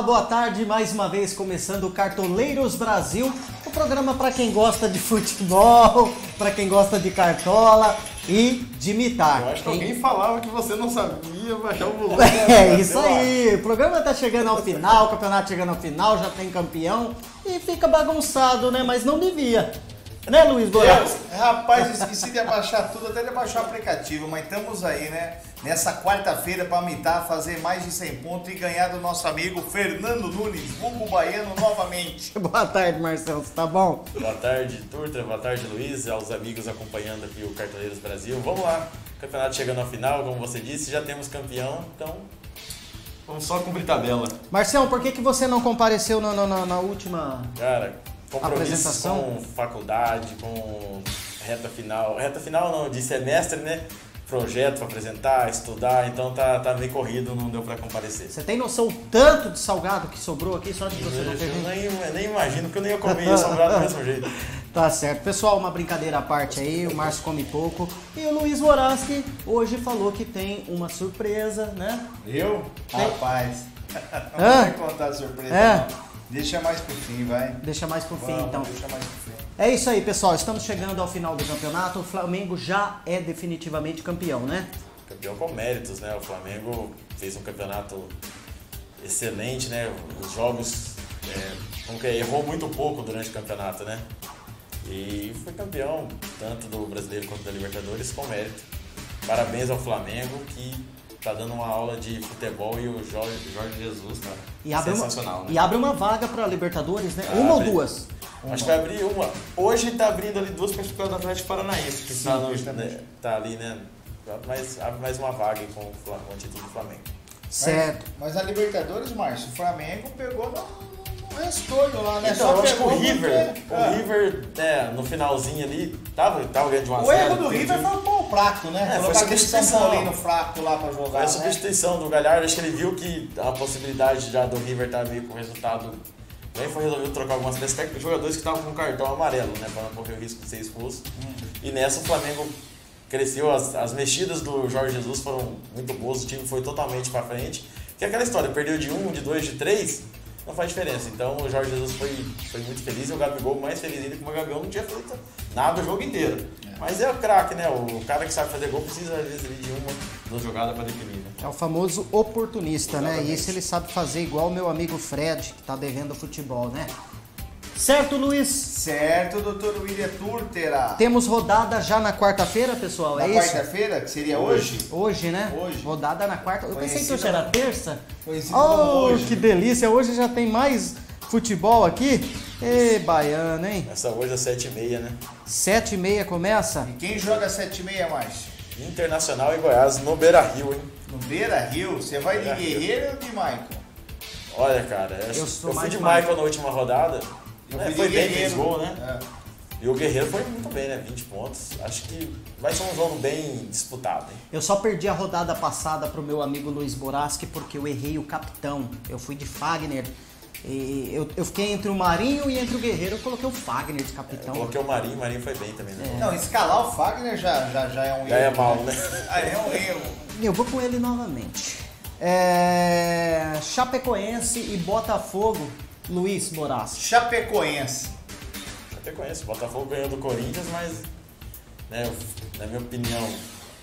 Olá, boa tarde. Mais uma vez começando o Cartoleiros Brasil, o programa para quem gosta de futebol, para quem gosta de cartola e de mitar. Eu acho que Quem- alguém falava que você não sabia baixar o volume. É isso aí. O programa tá chegando ao final, o campeonato chegando ao final, já tem campeão e fica bagunçado, né? Mas não devia. Né, Luiz Borges? Rapaz, eu esqueci de abaixar tudo, até de abaixar o aplicativo, mas estamos aí, né? Nessa quarta-feira para mitar, fazer mais de 100 pontos e ganhar do nosso amigo Fernando Nunes, vulgo baiano, novamente. Boa tarde, Marcelo. Tá bom? Boa tarde, Turtra. Boa tarde, Luiz. Aos amigos acompanhando aqui o Cartoleiros Brasil. Vamos lá. Campeonato chegando ao final, como você disse, já temos campeão, então vamos só cumprir tabela. Marcelo, por que, que você não compareceu na, na- na- última Cara, Apresentação? com faculdade, com reta final. Reta final não, de semestre, né? Projeto para apresentar, estudar, então tá, tá meio corrido, não deu para comparecer. Você tem noção o tanto de salgado que sobrou aqui só de que você não Eu teve? nem, eu nem imagino que eu nem ia comer ia sobrar do mesmo jeito. Tá certo. Pessoal, uma brincadeira à parte aí, o Márcio come pouco. E o Luiz Moraski hoje falou que tem uma surpresa, né? Eu? Tem- Rapaz, não vai contar a surpresa. É. não. Deixa mais pro fim, vai. Deixa mais pro fim, Vamos, então. Deixa mais pro fim. É isso aí, pessoal. Estamos chegando ao final do campeonato. O Flamengo já é definitivamente campeão, né? Campeão com méritos, né? O Flamengo fez um campeonato excelente, né? Os jogos, é, é, errou muito pouco durante o campeonato, né? E foi campeão tanto do brasileiro quanto da Libertadores com mérito. Parabéns ao Flamengo que tá dando uma aula de futebol e o Jorge, Jorge Jesus, cara. E abre, sensacional, uma, né? e abre uma vaga para Libertadores, né? Abre. Uma ou duas? Acho que vai abrir uma. Hoje tá abrindo ali duas para do Atlético Paranaense, que tá, no, justamente. né, tá ali, né? Mas abre mais uma vaga aí com o, Fla- com o título do Flamengo. Certo. Mas, mas na Libertadores, Márcio, o Flamengo pegou no, no restolho lá, né? Então, eu acho que o River, porque- o Ah. River, né, no finalzinho ali, tava, tava ganhando de 1 a O 0. erro do. River foi o pau prato, né? É, foi São substituição. Paulino fraco lá pra jogar, Foi a né? substituição do Galhardo, acho que ele viu que a possibilidade já do River estar meio com o resultado. Aí foi resolvido trocar algumas peças técnicas, jogadores que estavam com cartão amarelo, né? Para não correr o risco de ser expulso. E nessa o Flamengo cresceu, as, as mexidas do Jorge Jesus foram muito boas, o time foi totalmente para frente. Que é aquela história, perdeu de um, de dois, de três, não faz diferença. Então o Jorge Jesus foi, foi muito feliz e o Gabigol mais feliz ainda, porque o Gabigol não tinha feito nada o jogo inteiro. Mas é o craque, né? O cara que sabe fazer gol precisa às vezes de uma, duas jogadas para definir. Né? É o famoso oportunista, né? E Exatamente. esse ele sabe fazer igual o meu amigo Fred, que tá devendo futebol, né? Certo, Luiz? Certo, doutor William Turtera. Temos rodada já na quarta-feira, pessoal, Na é isso? quarta-feira, que seria hoje, Hoje, né? Hoje. Rodada na quarta. Eu pensei que Conhecido- hoje era terça. conhecido Oh, hoje. que delícia! Hoje já tem mais futebol aqui. Ê, baiano, hein? Essa hoje é 7h30, né? Sete e meia começa. e quem joga 7h30 mais? Internacional e Goiás no Beira Rio, hein? No Beira Rio, você vai de Beira Rio. Guerreiro ou de Maicon? Olha, cara, eu, Eu eu, sou fui mais de Michael. Michael na última rodada. Eu né? de Foi bem, fez gol, né? É. E o Guerreiro foi muito bem, né? 20 pontos. Acho que vai ser um jogo bem disputado, hein? Eu só perdi a rodada passada pro meu amigo Luiz Boraski porque eu errei o capitão. Eu fui de Fagner. E eu, eu fiquei entre o Marinho e entre o Guerreiro. Eu coloquei o Fagner de Eu capitão. coloquei o Marinho, o Marinho foi bem também, né? Não, escalar o Fagner já, já, já é um erro. Já é mal, né? Ah, é um erro. Eu vou com ele novamente. É... Chapecoense e Botafogo. Luiz Boraski. Chapecoense. Conheço. O Botafogo ganhou do Corinthians, mas, né, na minha opinião,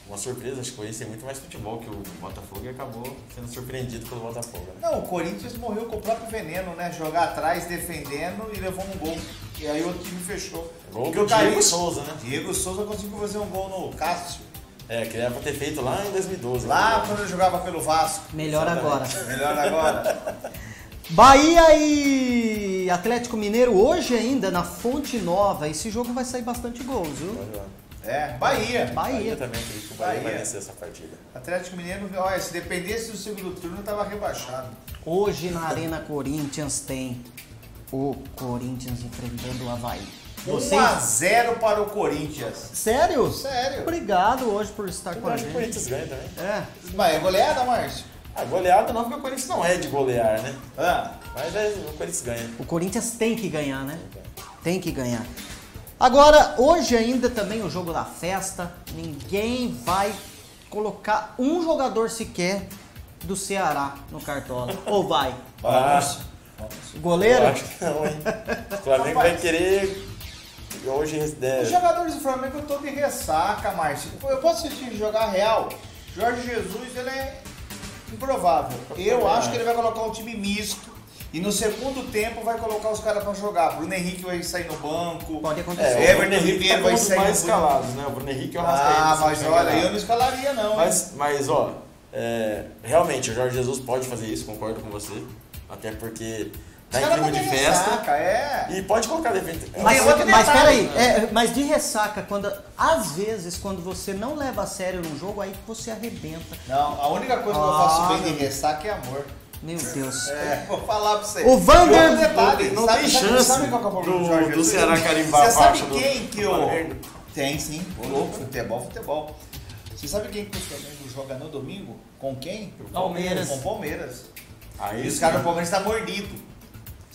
uma surpresa. Acho que conheci muito mais futebol que o Botafogo e acabou sendo surpreendido pelo Botafogo. Né? Não, o Corinthians morreu com o próprio veneno, né? Jogar atrás, defendendo e levou um gol. E aí o time fechou. Gol Porque do o Diego Souza, né? Diego Souza conseguiu fazer um gol no Cássio. É, que era pra ter feito lá em 2012. Lá né? quando ele jogava pelo Vasco. Melhor Exatamente. agora. Melhor agora. Bahia e Atlético Mineiro hoje ainda na Fonte Nova. Esse jogo vai sair bastante gols, viu? É, Bahia. Bahia Bahia. também, acredito que o Bahia, vai Bahia. vencer essa partida. Atlético Mineiro, olha, se dependesse do segundo turno, tava rebaixado. Hoje na Arena Corinthians tem o Corinthians enfrentando o Havaí. 1 a 0 para o Corinthians. Sério? Sério. Obrigado hoje por estar com Eu a acho que o gente. Corinthians ganha também. É. Mas é goleada, Márcio? A goleada não, porque o Corinthians não é de golear, né? Ah, Mas é, o Corinthians ganha. O Corinthians tem que ganhar, né? Tem que ganhar. Agora, hoje ainda também o jogo da festa. Ninguém vai colocar um jogador sequer do Ceará no Cartola. Ou vai? Ah, Goleiro? eu acho que não, hein? O Flamengo vai querer. Hoje. Os É, jogadores do Flamengo estão de ressaca, Márcio. Eu posso assistir jogar real. Jorge Jesus, ele é improvável. Eu acho que ele vai colocar um time misto. E no segundo tempo vai colocar os caras pra jogar. Bruno Henrique vai sair no banco. Pode acontecer. é, o Everton Bruno Henrique Ribeiro tá vai sair mais no banco. escalados, né? O Bruno Henrique é o. Ah, mas olha, eu não escalaria não. Mas, mas ó, é, realmente o Jorge Jesus pode fazer isso, concordo com você. Até porque tá Os em caras clima de festa. ressaca, é. E pode colocar defesa. Mas, mas detalhe. peraí, é, mas de ressaca, quando, às vezes, quando você não leva a sério num jogo, aí que você arrebenta. Não, a única coisa que eu Ah, faço bem de meu- ressaca é amor. Meu Deus. É, vou falar pra você. O Vander- detalhe, Não sabe, tem sabe- chance sabe qual que é o problema do- Jorge do? Ceará carimbar Você sabe faixa do- quem que o... Tem sim, ô louco, futebol, futebol. Você sabe quem que o Flamengo joga no domingo? Com quem? Palmeiras. Com o Palmeiras. Aí E os caras do Palmeiras tá mordido.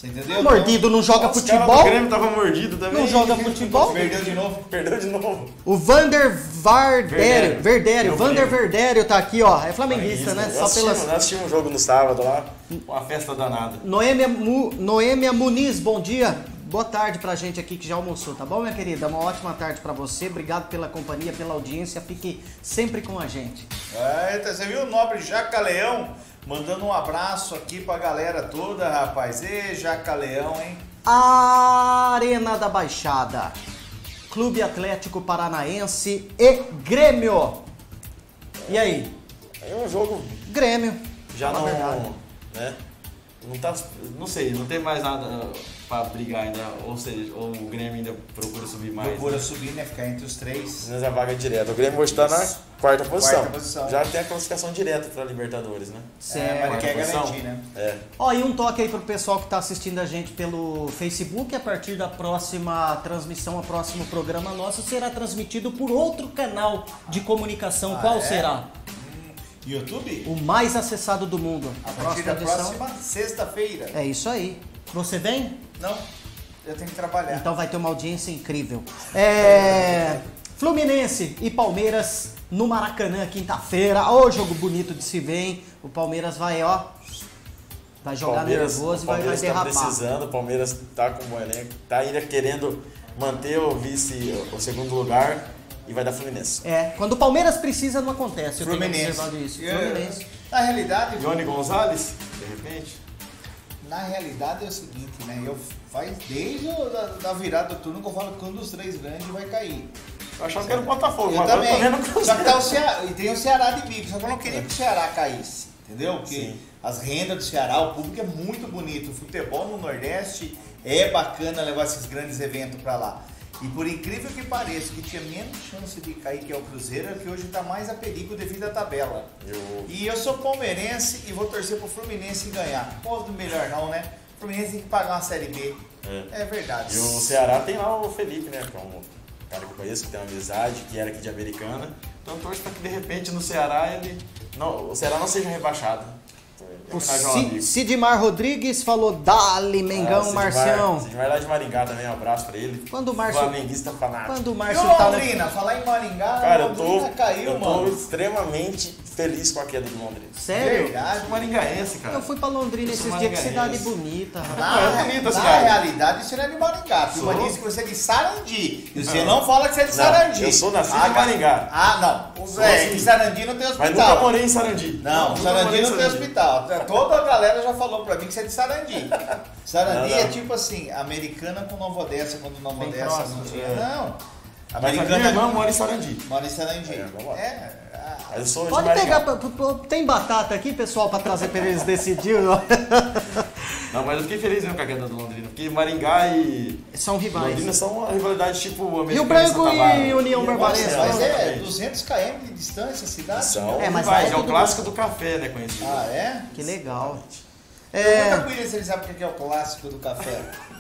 Você entendeu? Mordido não joga do futebol? Grêmio tava mordido também. Não joga futebol? Perdeu de novo. Perdeu de novo. O Vander Vardério, Verdério. Vander. Verdério tá aqui, ó. É flamenguista, né? Nós Só assistimos, pelas. nós assistimos um jogo no sábado lá. Uma festa danada. Noêmia, Mu- Noêmia Muniz, bom dia. Boa tarde pra gente aqui que já almoçou, tá bom, minha querida? Uma ótima tarde pra você. Obrigado pela companhia, pela audiência. Fique sempre com a gente. Eita, você viu o nobre Jaca Leão? Mandando um abraço aqui pra galera toda, rapaz. Ê, Jaca Leão, hein? Arena da Baixada. Clube Atlético Paranaense e Grêmio. E aí? É um jogo Grêmio. já a verdade. não. Né? Não tá. Não sei, não tem mais nada pra brigar ainda. Ou seja, ou o Grêmio ainda procura subir mais. Procura né? subir, né? Ficar entre os três. Mas a vaga é direta. O Grêmio hoje tá na quarta posição. Quarta posição. Já tem a classificação direta pra Libertadores, né? Certo. É, mas quer Quarta garantir, posição. né? É. Ó, e um toque aí pro pessoal que tá assistindo a gente pelo Facebook, a partir da próxima transmissão, o próximo programa nosso será transmitido por outro canal de comunicação. Ah, Qual é? será? YouTube? O mais acessado do mundo. A partir da edição. próxima sexta-feira. É isso aí. Você vem? Não, eu tenho que trabalhar. Então vai ter uma audiência incrível. É... Fluminense e Palmeiras no Maracanã, quinta-feira. Ô, jogo bonito de se ver, hein? O Palmeiras vai, ó. Vai jogar Palmeiras, nervoso e o vai, vai Palmeiras tá precisando, o Palmeiras tá com um bom elenco, tá ainda querendo manter o vice, o segundo lugar e vai dar Fluminense. É, quando o Palmeiras precisa, não acontece. Eu tenho Fluminense. observado isso. Eu- Fluminense. Na realidade, Johnny Gonzalez, de repente. Na realidade é o seguinte, né? Eu faz desde da virada do turno que eu falo que um dos três grandes vai cair. Eu achava que era o Botafogo, Eu eu também. o Só que tá o Ceará, e tem o Ceará de bico, só que eu não queria que o Ceará caísse, entendeu? Porque Sim. as rendas do Ceará, o público é muito bonito. O futebol no Nordeste é bacana levar esses grandes eventos pra lá. E por incrível que pareça, que tinha menos chance de cair que é o Cruzeiro, é que hoje tá mais a perigo devido à tabela. Eu- E eu sou palmeirense e vou torcer pro Fluminense ganhar. Do melhor não, né? O Fluminense tem que pagar uma Série B. É. É verdade. E o Ceará tem lá o Felipe, né? Que é um cara que eu conheço, que tem uma amizade, que era aqui de Americana. Então eu torço pra que de repente no Ceará ele. Não, o Ceará não seja rebaixado. O. Sidmar Rodrigues falou Dali, Mengão, Ah, Sidmar- Marcião. Sidmar lá de Maringá também, um abraço pra ele. Quando o Márcio- Flamenguista fanático. Quando o E Márcio o tá no... Londrina? Falar em Maringá, Cara, eu tô, Londrina caiu, eu tô mano. extremamente feliz com a queda do Londrina. Sério? Verdade. Maringaense, cara. Eu fui pra Londrina Eu esses dias, que cidade bonita. rapaz. Na, é bonita a na realidade, você não é de Maringá. Sou. diz que você é de Sarandi. E você Não. não, fala que você é de Não, Sarandi. eu sou nascido Ah, em Maringá. Ah, não. Sou É, assim. em Sarandi não tem Mas hospital. nunca morei em Sarandi. Não, Nunca Sarandi não tem hospital. Toda a galera já falou pra mim que você é de Sarandi. Sarandi Não, é não. tipo assim, americana com Nova Odessa, quando Nova Bem Odessa próximo, não tinha. é. Não. Mas a minha irmã mora em Sarandi. mora em Sarandi. É, vamos lá. É, ah, eu sou Pode de Maringá. pegar, pra- pra- tem batata aqui, pessoal, pra trazer pra eles decidir. Não, mas eu fiquei feliz mesmo com a queda do Londrina. Porque Maringá e São rivais. Londrina são uma rivalidade tipo americana Rio Branco e União Barbarense, Nossa, mas é exatamente. 200 km de distância a cidade? São É, mas rivais, é é o clássico do café, né, conhecido. Ah, é? Que legal. É. É, Eu nunca se ele sabe o que é o clássico do café.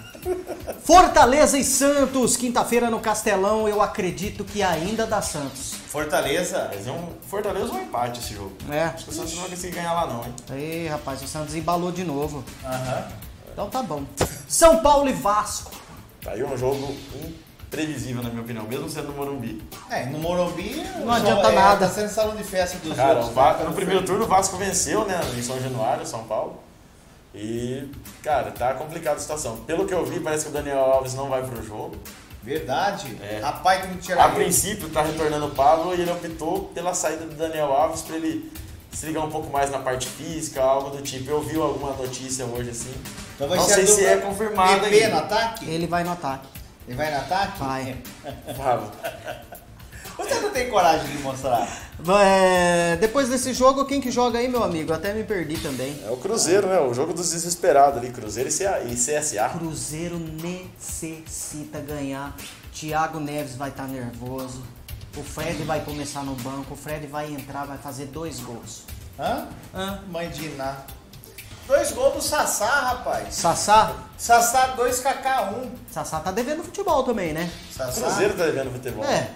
Fortaleza e Santos, quinta-feira no Castelão. Eu acredito que ainda dá Santos. Fortaleza. É um Fortaleza ou um empate esse jogo. É. Acho que o Santos não vai conseguir ganhar lá não, hein? Ei, rapaz, o Santos embalou de novo. Aham. Então tá bom. São Paulo e Vasco. Tá aí um jogo imprevisível, na minha opinião, mesmo sendo no Morumbi. É, no Morumbi Não adianta é, nada. Tá sendo salão de festa dos Cara, outros. o Va- né? no primeiro turno o Vasco venceu, né, em São Januário, São Paulo. E, cara, tá complicada a situação. Pelo que eu vi, parece que o Daniel Alves não vai pro jogo. Verdade? É. Rapaz, tem que tirar A ele. princípio tá retornando o Pablo e ele optou pela saída do Daniel Alves pra ele se ligar um pouco mais na parte física, algo do tipo. Eu vi alguma notícia hoje assim. Então vai não ser sei se é confirmado PP ainda. no ataque? Ele vai no ataque. Ele vai no ataque? Vai. Fala. Você não tem coragem de mostrar. É, depois desse jogo, quem que joga aí, meu amigo? Até me perdi também. É o Cruzeiro, né? O jogo dos desesperados ali. Cruzeiro e CSA. Cruzeiro necessita ganhar. Thiago Neves vai estar nervoso. O Fred vai começar no banco. O Fred vai entrar, vai fazer dois gols. Hã? Hã? Mãe de Iná. Dois gols do Sassá, rapaz. Sassá? Sassá 2, Kaká 1. Sassá tá devendo futebol também, né? O Sassá. Cruzeiro tá devendo futebol. É.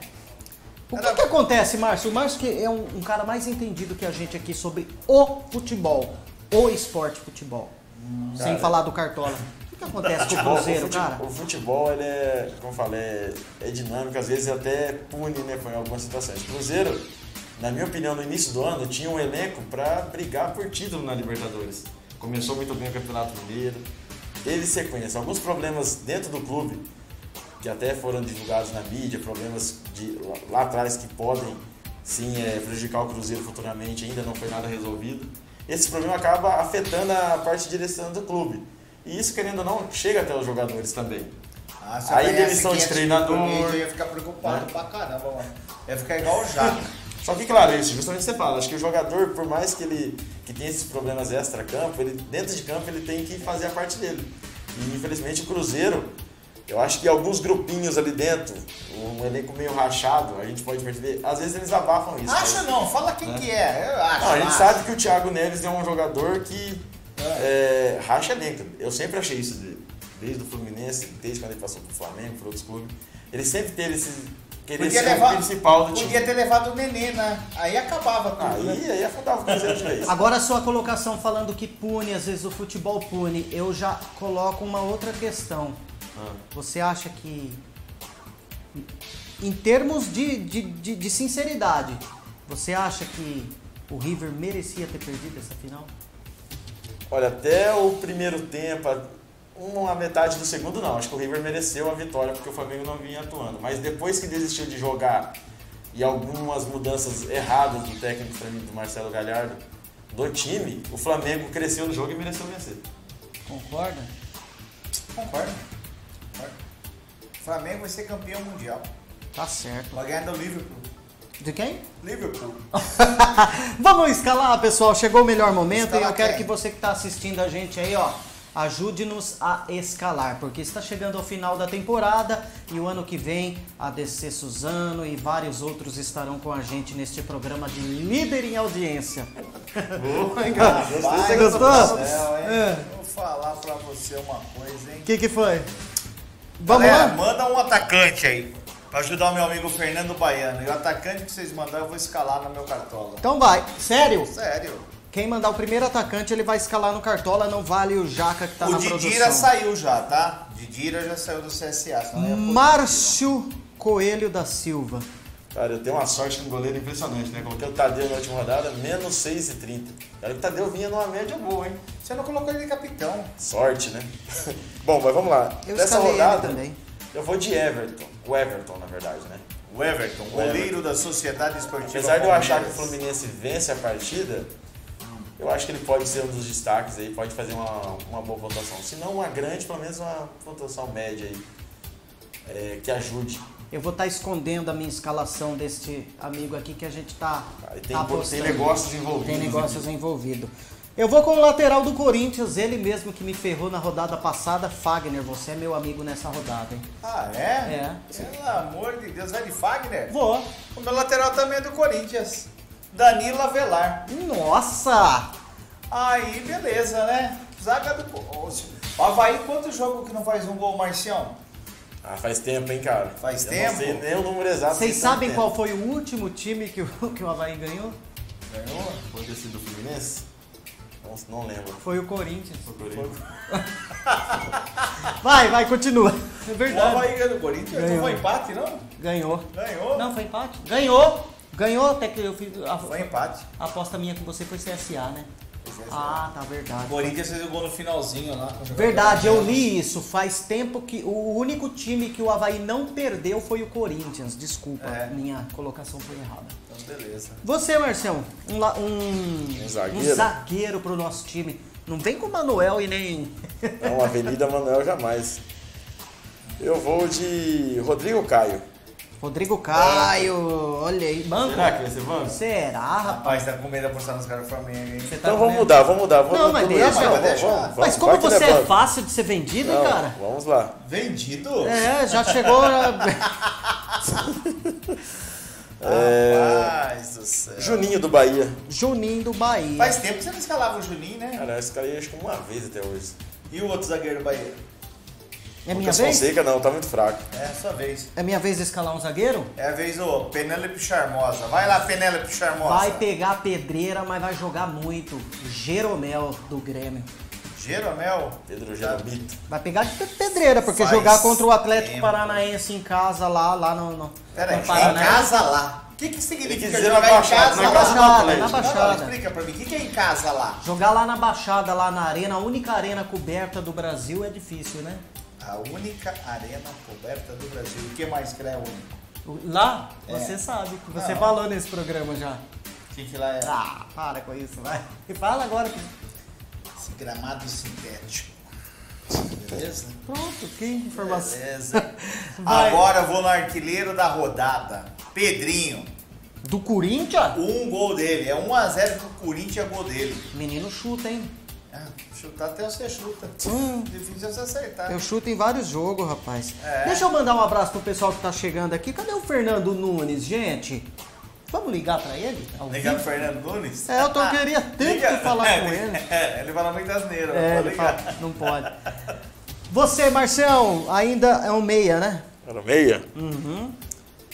O que, que acontece, Márcio? O Márcio que é um, um cara mais entendido que a gente aqui sobre o futebol, o esporte futebol. Sem falar do Cartola. O que, acontece com o Cruzeiro, o futebol, cara? O futebol, ele é, como eu falei, é, é dinâmico, às vezes até pune, né, em algumas situações. O Cruzeiro, na minha opinião, no início do ano, tinha um elenco para brigar por título na Libertadores. Começou muito bem o Campeonato Mineiro, teve sequência. Alguns problemas dentro do clube, que até foram divulgados na mídia, problemas de, lá, atrás que podem, sim, é, prejudicar o Cruzeiro futuramente, ainda não foi nada resolvido. Esse problema acaba afetando a parte de direção do clube. E isso, querendo ou não, chega até os jogadores também. Ah, Aí demissão de 500 treinador. Eu ia ficar preocupado Né? pra caramba, mano. Ia ficar igual o Jaca. Só que, claro, isso, justamente você fala, acho que o jogador, por mais que ele que tenha esses problemas extra-campo, ele, dentro de campo ele tem que fazer a parte dele. E infelizmente o Cruzeiro, eu acho que alguns grupinhos ali dentro, um elenco meio rachado, a gente pode perceber, às vezes eles abafam isso. Acho não, fala quem que é. Eu acho. Não, a gente acho. sabe que o Thiago Neves é um jogador que é, racha elenco. Eu sempre achei isso dele. Desde o Fluminense, desde quando ele passou pro Flamengo, para outros clubes. Ele sempre teve esse querer Podia ser levar- o principal do time. Podia ter levado o Nenê, né? Aí acabava tudo, Aí, né? aí afundava o Cruzeiro de vez. Agora a sua colocação falando que pune, às vezes o futebol pune, eu já coloco uma outra questão. Ah. Você acha que, em termos de, de, de, de sinceridade, você acha que o River merecia ter perdido essa final? Olha, até o primeiro tempo, uma metade do segundo não. Acho que o River mereceu a vitória porque o Flamengo não vinha atuando. Mas depois que desistiu de jogar e algumas mudanças erradas do técnico mim, do Marcelo Galhardo, do time, o Flamengo cresceu no jogo e mereceu vencer. Concorda? Concordo. Flamengo vai ser campeão mundial. Tá certo. Vai ganhar do Liverpool. De quem? Liverpool. Vamos escalar, pessoal. Chegou o melhor momento Escalar e eu quero quem? que você que está assistindo a gente aí, ó, ajude-nos a escalar, porque está chegando ao final da temporada e o ano que vem a DC Suzano e vários outros estarão com a gente neste programa de líder em audiência. Boa, hein, cara? Você gostou? céu, hein? É. Vou falar pra você uma coisa, hein? O que, que foi? Vamos Galera, lá? manda um atacante aí. Pra ajudar o meu amigo Fernando Baiano. E o atacante que vocês mandarem eu vou escalar no meu cartola. Então vai. Sério? Sério. Quem mandar o primeiro atacante, ele vai escalar no Cartola, não vale o Jaca que tá o na Didira produção. saiu já, tá? Didira já saiu do CSA. Márcio Coelho da Silva. Cara, eu tenho uma sorte com um goleiro impressionante, né? Coloquei o Tadeu na última rodada, menos 6,30. Cara, o Tadeu vinha numa média boa, hein? Você não colocou ele de capitão. Sorte, né? Bom, mas vamos lá. Eu ele rodada, também. eu vou de Everton. O Everton, na verdade, né? O Everton, goleiro da Sociedade Esportiva Apesar de eu achar que o. Fluminense vence a partida, eu acho que ele pode ser um dos destaques aí, pode fazer uma, uma boa pontuação. Se não uma grande, pelo menos uma pontuação média aí, é, que ajude. Eu vou estar escondendo a minha escalação deste amigo aqui que a gente tá, tem, tá tem apostando. negócios envolvidos. Tem né? negócios envolvidos. Eu vou com o lateral do Corinthians, ele mesmo que me ferrou na rodada passada, Fagner. Você é meu amigo nessa rodada, hein? Ah, é? É. Pelo amor de Deus, vai de Fagner? Vou. O meu lateral também é do Corinthians. Danilo Avelar. Nossa! Aí, beleza, né? Zaga do. O Havaí, quanto jogo que não faz um gol, Marcião? Ah, faz tempo, hein, cara? Faz eu tempo? Não sei nem o número exato. Vocês sabem qual foi o último time que o, que o Havaí ganhou? Ganhou? Pode ter sido o Fluminense? Não, não lembro. Foi o Corinthians. Procurei. Vai, vai, continua. É O verdade. Havaí ganhou do Corinthians? Ganhou. Não foi empate, não? Ganhou. Ganhou? Não, foi empate. Ganhou! Ganhou, até que eu fiz. A, Foi empate. a aposta minha com você foi CSA, né? Ah, tá O verdade. Corinthians fez o gol no finalzinho lá. o Verdade, eu li isso. Faz tempo que o único time que o Havaí não perdeu foi o Corinthians. Desculpa, É. minha colocação foi errada. Então, beleza. Você, Marcelo, um, um, Um zagueiro? um zagueiro pro nosso time. Não vem com o Manuel e nem. Não, Avenida Manuel jamais. Eu vou de Rodrigo Caio. Rodrigo Caio, olha aí, banco. Será que vai ser banco? Será, rapaz? Rapaz, tá com medo de apostar nos caras do Flamengo, hein? Você tá Então com vamos medo? mudar, vamos mudar. Vamos Não, mas deixa, mas Vamos, deixa. vamos, vamos. Mas como Vai que você não é banco. fácil de ser vendido, hein, Não, cara? Vamos lá. Vendido? É, já chegou. a- Rapaz do céu. Juninho do Bahia. Juninho do Bahia. Faz tempo que você não escalava o Juninho, né? Cara, esse cara acho que uma vez até hoje. E o outro zagueiro do Bahia? É minha Lucas vez? Fonseca não, tá muito fraco. É a sua vez. É minha vez de escalar um zagueiro? É a vez do Penélope Charmosa. Vai lá, Penélope Charmosa. Vai pegar a pedreira, mas vai jogar muito. Jeromel do Grêmio. Jeromel. Pedro Jeromito. Vai pegar de pe- pedreira, porque Faz jogar contra o Atlético tempo. Paranaense em casa lá, lá no. no em casa lá. O que, que significa dizer jogar na em Baixada, casa na Baixada, Atlético. na Não, não, Baixada. explica pra mim. O que, que é em casa lá? Jogar lá na Baixada, lá na arena, a única arena coberta do Brasil é difícil, né? A única arena coberta do Brasil. O que mais que é única? Lá, É. você sabe, você Não. falou nesse programa já. O que, que lá é? Ah, para com isso, vai. E fala agora. Esse gramado sintético. Beleza? Pronto, que informação. Beleza. Vai. Agora eu vou no artilheiro da rodada. Pedrinho. Do Corinthians? Um gol dele. É 1x0 pro Corinthians, é gol dele. Menino chuta, hein? Ah, chutar até você chuta. Hum. Difícil é você acertar. Eu chuto em vários jogos, rapaz. É. Deixa eu mandar um abraço pro pessoal que tá chegando aqui. Cadê o Fernando Nunes, gente? Vamos ligar pra ele? Ao Ligar pro? Fernando Nunes? É, eu tô, queria tanto Liga. falar com ele. É, ele fala muito asneira. É, pode ele ligar. fala, não pode. Você, Marcião, ainda é um meia, né? Era meia? Uhum.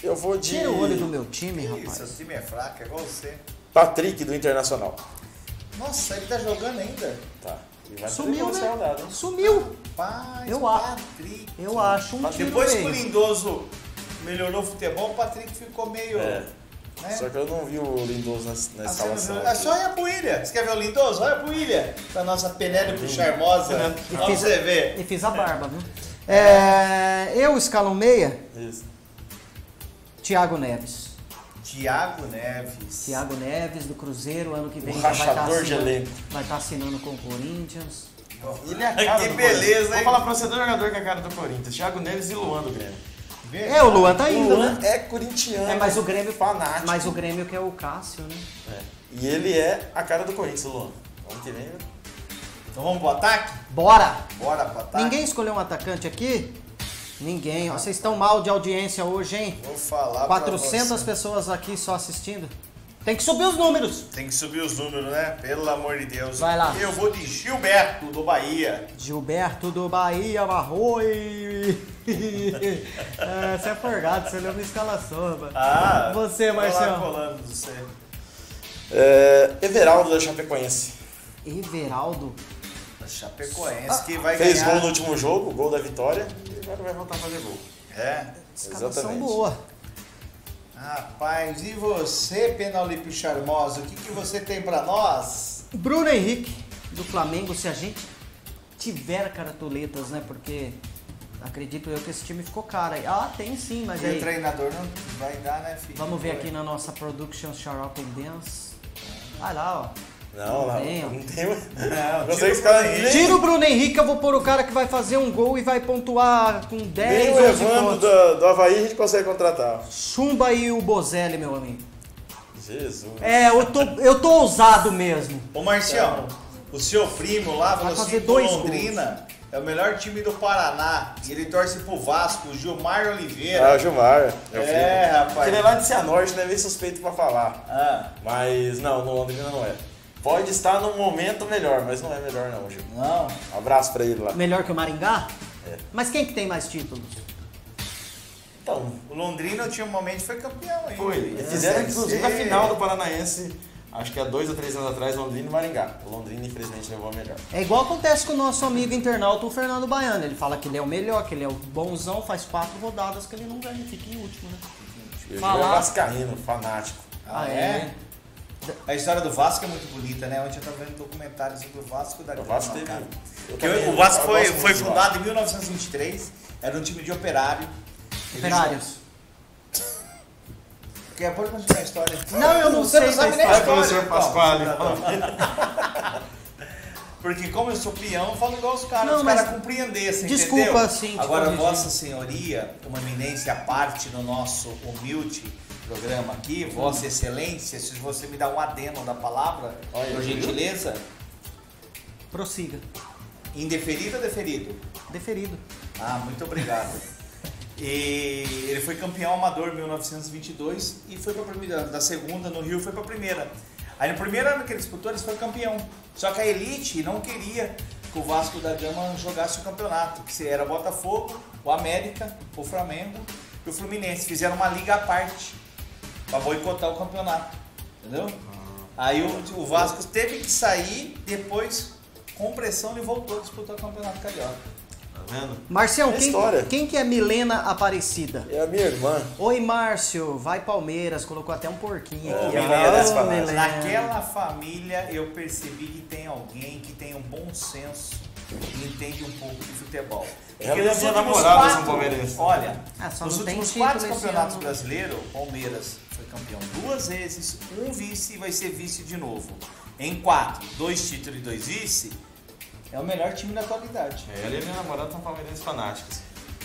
Eu vou de Tira o olho do meu time, rapaz. seu time é fraco, é igual você. Patrick do Internacional. Nossa, ele tá jogando ainda. Tá. E vai Sumiu, né? rodada, hein? Sumiu. Paz, Eu acho. Patrick. Eu acho um tiro Depois que o. Lindoso melhorou o futebol, o Patrick ficou meio. É. né? Só que eu não vi o Lindoso na, na Ah, escalação. É só olhar pro Ilha. Você quer ver o Lindoso? Olha pro Ilha. Pra nossa Penélope charmosa. Olha pra fiz- você ver. E fiz a barba, viu? É, eu escalo um meia, Isso. Thiago Neves. Thiago Neves. Thiago Neves do Cruzeiro, ano que vem O já vai estar rachador de elenco. vai estar assinando com o Corinthians. Ele é a cara Que do beleza, hein? Vou falar pra você dois jogadores que é a cara do Corinthians. Thiago Neves e Luan do Grêmio. É, o Luan tá O indo, Luan né? é corintiano. É, mas o Grêmio fanático. Mas o Grêmio que é o Cássio, né? É. E ele é a cara do Corinthians, o Luan. Ano que vem, né? Então vamos pro ataque? Bora! Bora pro ataque. Ninguém escolheu um atacante aqui? Ninguém. ó. Vocês estão mal de audiência hoje, hein? Vou falar 400 pra você. pessoas aqui só assistindo. Tem que subir os números. Tem que subir os números, né? Pelo amor de Deus. Vai lá. Eu vou de Gilberto, do Bahia. Gilberto do Bahia, Marroi. é, você é forgado, você leu minha escalação, rapaz. Ah, Você, lá Marcelo. colando do você. É, Everaldo da Chapecoense. Everaldo. Chapecoense, que vai Fez ganhar. gol no último jogo, gol da vitória. E agora vai voltar a fazer gol. É. Exatamente. boa. Rapaz, e você, Penaulipe Charmosa, o que, que você tem pra nós? Bruno Henrique, do Flamengo, se a gente tiver cartoletas, né? Porque acredito eu que esse time ficou caro. aí. Ah, tem sim, mas E o aí. treinador não vai dar, né, filho? Vamos ver aqui na nossa Production and Dance. Vai lá, ó. Não, não. Tem, ó. Não tem. Não Não, o Bruno ninguém. Tira o Bruno Henrique, eu vou pôr o cara que vai fazer um gol e vai pontuar com 10, Nem o 11 Evandro do, do Havaí a gente consegue contratar. Chumba e o Bozelli, meu amigo. Jesus. É, eu tô, eu tô ousado mesmo. Ô, Marcião, o seu primo lá falou fazer assim que o dois Londrina é o melhor time do Paraná. E ele torce pro Vasco, o Gilmar Oliveira. Ah, o Gilmar. É, filho. rapaz. Ele é lá de Cianorte, né? Meio suspeito pra falar. Ah, Mas não, no Londrina não é. Pode estar num momento melhor, mas não é melhor não, Gil. não. Um abraço pra ele lá. Melhor que o Maringá? É. Mas quem que tem mais títulos? Então, O Londrina, tinha um momento, foi campeão aí. foi. E fizeram inclusive a final do Paranaense, acho que há dois ou três anos atrás, Londrina e Maringá. O Londrina, infelizmente, levou a melhor. É igual acontece com o nosso amigo internauta, o Fernando Baiano. Ele fala que ele é o melhor, que ele é o bonzão, faz quatro rodadas que ele não ganha, fica em último, né? E Falar. é vascaíno, fanático. Ah, é? A história do Vasco é muito bonita, né? Ontem eu tava vendo documentários sobre o Vasco da O Vasco Gama, teve. eu Porque o Vasco foi, foi fundado em 1923, era um time de operário. Operários. Quer pode continuar a história? Não, eu não Você sei não sabe nem a história. Professor então. Pasquale. Porque como eu sou peão, eu falo igual os caras, Não, os mas caras compreendessem, desculpa, entendeu? sim, Agora, corrigir. Vossa Senhoria, uma eminência à parte no nosso humilde programa aqui, Vossa Excelência, se você me dá um adeno da palavra, Olha, por viu? gentileza, Prossiga. indeferido ou deferido? Deferido. Ah, muito obrigado. E ele foi campeão amador em 1922 e foi para primeira, da segunda no Rio foi para a primeira. Aí no primeiro ano que ele disputou, ele foi campeão. Só que a elite não queria que o Vasco da Gama jogasse o campeonato, que era o Botafogo, o América, o Flamengo e o Fluminense. Fizeram uma liga à parte para boicotar o campeonato, entendeu? Aí o, o Vasco teve que sair, depois com pressão ele voltou a disputar o campeonato carioca. Tá vendo? Marcião, É quem, história. quem que é Milena Aparecida? É a minha irmã. Oi, Márcio, vai Palmeiras, colocou até um porquinho Ô, aqui. ó. Milena, Ô. Naquela família eu percebi que tem alguém que tem um bom senso e entende um pouco de futebol. Ela Porque e a últimos namorada quatro- são palmeirenses. Olha, Ah, só nos não tem últimos título quatro esse campeonatos ano. brasileiros, o Palmeiras foi campeão duas vezes, um vice e vai ser vice de novo. Em quatro, dois títulos e dois vice, é o melhor time da atualidade. Ela e a minha namorada são palmeirenses fanáticos.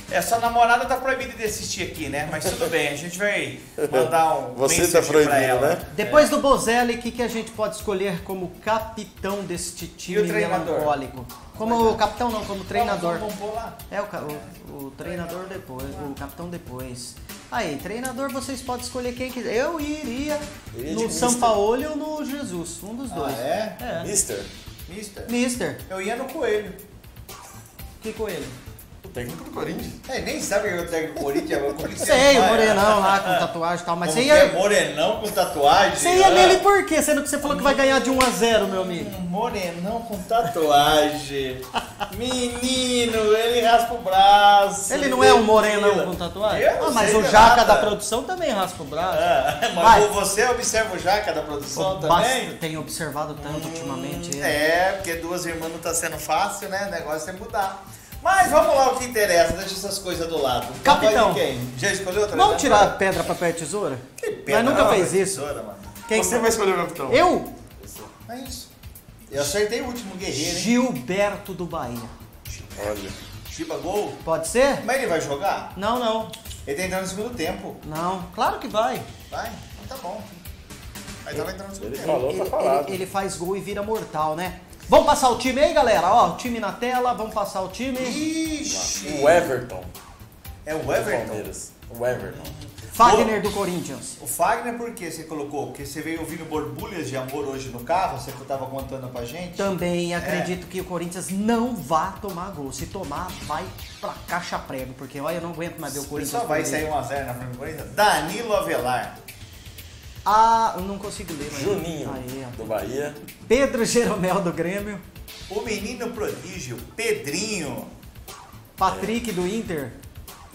É, sua namorada tá proibida de assistir aqui, né? Mas tudo bem, a gente vai mandar um Você tá pra proibido, ela. né? Depois do Bozelli, o que, que a gente pode escolher como capitão deste time treinador? melancólico? Como capitão não, como treinador. Vamos, vamos pôr lá. É, o, o, o treinador depois, o capitão depois. Aí, treinador vocês podem escolher quem quiser. Eu iria no São. Paulo ou no Jesus, um dos dois. Ah, é? É. Mister, Mister. Mister, Eu ia no Coelho. que coelho? O técnico do Corinthians. É, nem sabe que eu tenho Corinthians, o Corinthians Sei, o é- morenão lá com tatuagem e tal, mas Como você é ia, morenão com tatuagem? você ia ah. nele por quê? Sendo que você falou que vai ganhar de 1 a 0 meu amigo. Morenão com tatuagem. Menino, ele raspa o braço. Ele não é um morenão com tatuagem? Eu Ah, mas o Jaca nada. da produção também raspa o braço. Ah, mas você observa o Jaca da produção também? Tenho observado tanto ultimamente. ele. É, porque duas irmãs não tá sendo fácil, né? O negócio é mudar. Mas vamos lá, o que interessa, deixa essas coisas do lado. Capitão. Vai de quem? Já escolheu outra Vamos tirar pedra, papel e tesoura? Mas nunca fez isso. Quem Você vai escolher o capitão. Eu? É isso. Eu acertei o último guerreiro, hein? Gilberto do Bahia. Olha. Chiba Gol. Pode ser? Mas ele vai jogar? Não, não. Ele tá entrando no segundo tempo. Não. Claro que vai. Vai? Então tá bom. Mas tava entrando no segundo Ele tempo. falou, tá ele, falado. ele- ele faz gol e vira mortal, né? Vamos passar o time aí, galera? Ó, o time na tela, vamos passar o time. Ixi! O Everton. É o do Everton. Palmeiras. O Everton. Fagner do Corinthians. O Fagner, por que você colocou? Porque você veio ouvindo borbulhas de amor hoje no carro, você que tava contando pra gente? Também acredito que o Corinthians não vá tomar gol. Se tomar, vai pra caixa prego. Porque olha, eu não aguento mais ver o Corinthians. Só vai sair 1x0 na frente do Corinthians? Danilo Avelar. Ah, eu não consigo ler. mas- Juninho, Aí, ó. do Bahia. Pedro Jeromel do Grêmio. O menino prodígio, Pedrinho. Patrick do Inter.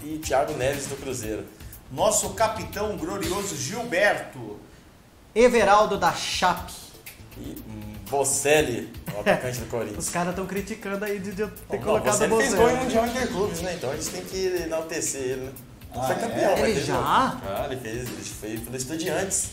E Thiago Neves, do Cruzeiro. Nosso capitão glorioso Gilberto. Everaldo da Chape. E hum, Bocelli, o atacante do Os Corinthians. caras estão criticando aí de eu ter Não, colocado Bocelli fez gol em Mundial Interclubes, né? Então a gente tem que enaltecer ele, né? Ah, foi é? campeão, vai Ele ter já? jogo. Ah, ele fez, ele fez pelo Estudiantes.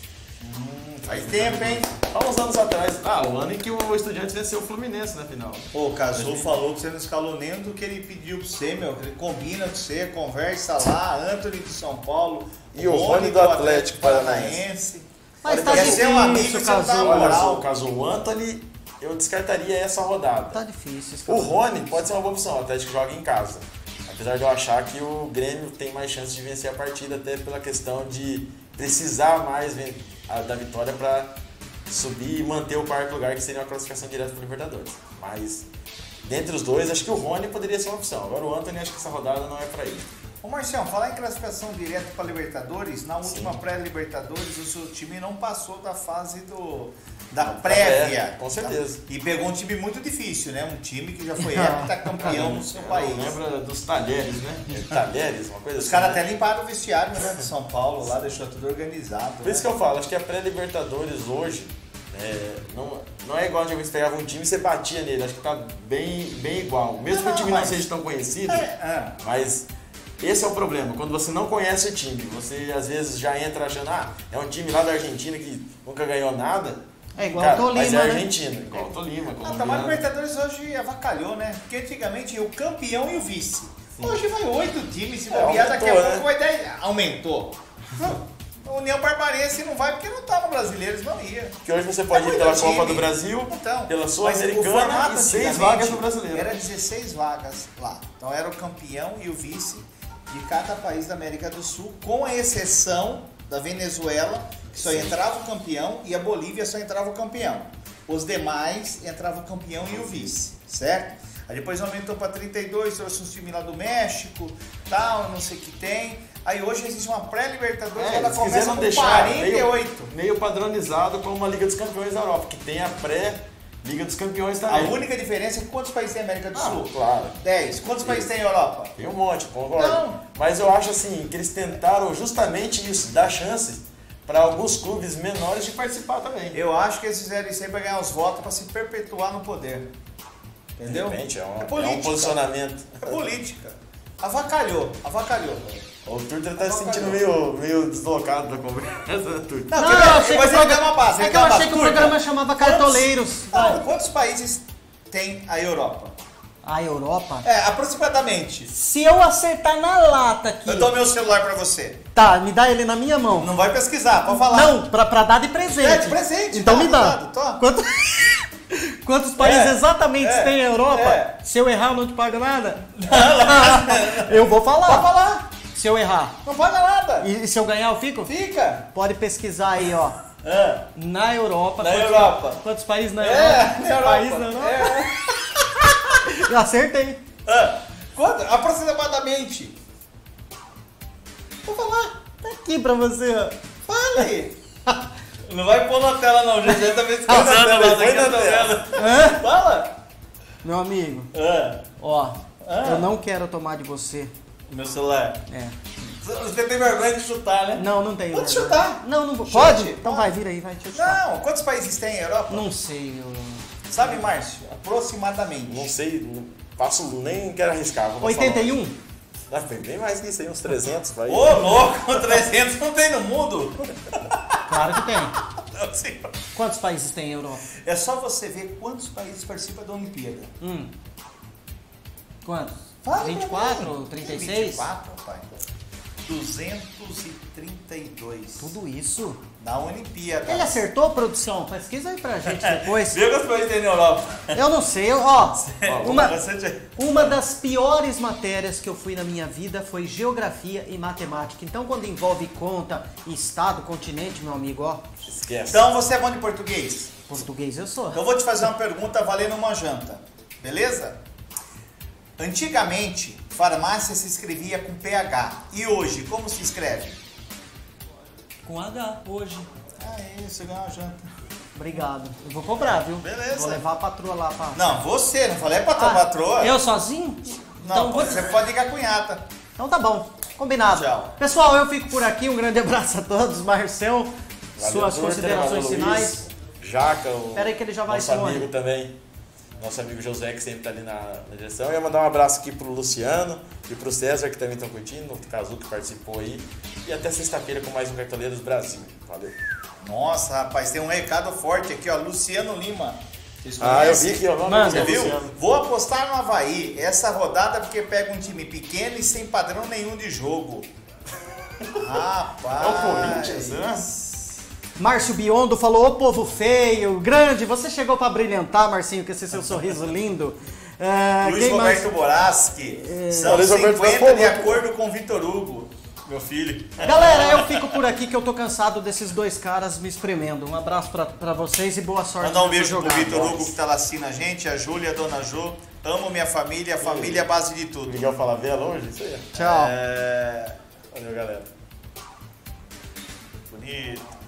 Faz tempo, hein? Há uns anos atrás. Ah, o ano em que o Estudiantes venceu o Fluminense na final. Pô, o Cazu falou que você não escalou nem do que ele pediu pra você, meu. Que ele combina com você, conversa lá, Anthony de São Paulo. E o Rony do Atlético Paranaense. Mas Olha, tá quer difícil, ser um amigo, você Cazu. tá Olha moral. só, caso o Anthony, eu descartaria essa rodada. Tá difícil. O Cazu. Rony pode ser uma boa opção, o Atlético joga em casa. Apesar de eu achar que o Grêmio tem mais chance de vencer a partida, até pela questão de precisar mais ven- a- da vitória para subir e manter o quarto lugar, que seria uma classificação direta para Libertadores. Mas, dentre os dois, acho que o Rony poderia ser uma opção. Agora o Anthony, acho que essa rodada não é para ele. Ô Marcião, falar em classificação direta para Libertadores, na última pré-Libertadores o seu time não passou da fase do da prévia. É, com certeza. E pegou um time muito difícil, né? Um time que já foi heptacampeão no seu país. Lembra dos talheres, né? Talheres, uma coisa Os assim. caras né? até limparam o vestiário né, de São Paulo lá, deixou tudo organizado. Por isso que eu falo, acho que a pré-Libertadores hoje É, não, não é igual antigamente você pegava um time e você batia nele, acho que tá bem, bem igual. Mesmo que o Não, time mas- não seja tão conhecido, É, mas esse é o problema, quando você não conhece o time, você às vezes já entra achando, ah, é um time lá da Argentina que nunca ganhou nada. É igual Cara, o Tolima, mas é né? Argentina, igual o Tolima, Ah, tá, o. Libertadores hoje avacalhou, né? Porque antigamente o campeão e o vice. Hoje vai oito times, se É, bobear, daqui a pouco vai dar. Aumentou. A União Barbarense não vai porque não tá no brasileiro, eles não ia. Que hoje você pode É ir pela time. Copa do Brasil, Então, pela o Sul-Americana formato e seis vagas no brasileiro. Era 16 vagas lá. Então era o campeão e o vice de cada país da América do Sul, com a exceção da Venezuela, que só entrava o campeão, e a Bolívia só entrava o campeão. Os demais entrava o campeão e o vice, certo? Aí depois aumentou para 32, trouxe uns times lá do México, tal, não sei o que tem. Aí hoje existe uma pré-libertadores, É, ela eles começa com deixar 48. meio, meio padronizado como uma Liga dos Campeões da Europa, que tem a pré-Liga dos Campeões A também. única diferença é quantos países tem a América do Ah, Sul? claro. 10. Quantos países tem a Europa? Tem um monte, concordo. Não. Mas eu acho assim que eles tentaram justamente isso, dar chance para alguns clubes menores de participar também. Eu acho que eles fizeram isso aí pra ganhar os votos, pra se perpetuar no poder. Entendeu? De repente, é, um, É é um posicionamento. É política. Avacalhou, avacalhou. O Turter tá se sentindo meio, meio deslocado da conversa, Turter? Não, Não, ver? eu achei que mas o ele programa- dá uma base. é que eu achei que o programa chamava Cartoleiros. Não, Vai. quantos países tem a Europa? A Europa. É, aproximadamente. Se eu acertar na lata aqui. Eu dou meu celular pra você. Tá, me dá ele na minha mão. Não vai pesquisar, pode falar. Não, pra, pra dar de presente. É, de presente, Então dá, me dá. dá, dá. Quanto- Quantos países É, exatamente é, tem a Europa? é. Se eu errar, eu não te pago nada? eu vou falar. Pode falar. Se eu errar. Não paga nada. E, e se eu ganhar, eu fico? Fica. Pode pesquisar aí, ó. É. Na Europa. Na quantos- Europa. Quantos países na É, Europa? na Europa. País na Europa? É. Eu acertei. Ah, Quanto? Aproximadamente. Vou falar. Tá aqui pra você, ó. Fale! Não vai pôr na tela não, gente. Já tá me na tá tela. vendo? Hã? Fala! Meu amigo, Ah, ó. Ah. Eu não quero tomar de você. Meu celular. É. Você tem vergonha de chutar, né? Não, não tenho. Pode vergonha. chutar. Não, não vou. Chute. Pode? Então Pode. vai, vira aí, vai, deixa eu chutar. Não, quantos países tem a Europa? Não sei, eu... Sabe, Márcio? Aproximadamente. Não sei, não faço, nem quero arriscar. vou passar 81? longe. Ah, foi bem mais que isso aí, uns 300, vai. Ô, louco, 300 não tem no mundo. Claro que tem. Não, senhor. Quantos países tem a Europa? É só você ver quantos países participam da Olimpíada. Hum. Quantos? Fala pra 24 mim. ou 36? 24, pai. 232. Tudo isso? Da Olimpíada. Ele acertou, produção? Pesquisa aí pra gente depois. Vê quantos países tem na Europa. Eu não sei, eu- ó. Uma, uma das piores matérias que eu fui na minha vida foi geografia e matemática. Então, quando envolve conta, estado, continente, meu amigo, ó, Esquece. Então você é bom de português? português eu sou. Eu vou te fazer uma pergunta valendo uma janta, beleza? Antigamente, farmácia se escrevia com PH. E hoje, como se escreve? Com H, hoje. Ah, é isso, ganhou uma janta. Obrigado. Eu vou cobrar, viu? Beleza. Vou levar a patroa lá pra... Não, você, não falei pra tua Ah, patroa. Eu sozinho? Não, então, vou- você pode ligar a cunhata. então tá bom. Combinado. Tchau. Pessoal, eu fico por aqui. Um grande abraço a todos. Marcel, Valeu, suas considerações finais. Jaca, o Pera aí que ele já vai nosso amigo também. Nosso amigo José, que sempre tá ali na, na direção. Eu ia mandar um abraço aqui pro Luciano e pro César, que também estão curtindo, o Cazu que participou aí. E até sexta-feira com mais um Cartoleiros Brasil. Valeu. Nossa, rapaz, tem um recado forte aqui, ó. Luciano Lima. Ah, eu vi aqui, ó. Vamos Manda. Você viu? Luciano. Vou apostar no Havaí. Essa rodada porque pega um time pequeno e sem padrão nenhum de jogo. Rapaz. É o Corinthians, né? Márcio Biondo falou, ô povo feio, grande, você chegou pra brilhantar, Marcinho, com esse seu sorriso lindo. É, Luiz quem mais? Roberto Boraschi. São Luiz Roberto 50 foi de acordo com Vitor Hugo, meu filho. Galera, eu fico por aqui que eu tô cansado desses dois caras me espremendo. Um abraço pra, pra vocês e boa sorte. Mandar um beijo pro jogada. Vitor Hugo que tá lá assistindo a gente, a Júlia, a Dona Jo. Amo minha família, a família é a base de tudo. Miguel Falabella hoje? Isso aí. Tchau. É... Valeu, galera. Bonito.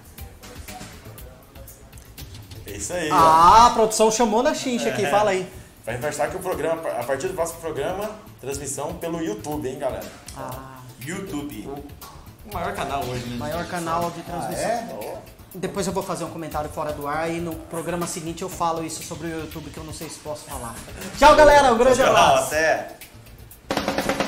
É isso aí. ó. Ah, a produção chamou na chincha aqui, É. fala aí. Vai reforçar que o programa, a partir do próximo programa, transmissão pelo YouTube, hein, galera? Ah, YouTube. O maior canal hoje, né? maior canal de Ah, transmissão. é? Ó, Depois eu vou fazer um comentário fora do ar e no programa seguinte eu falo isso sobre o YouTube que eu não sei se posso falar. Tchau, galera. Um grande Tchau, abraço. até.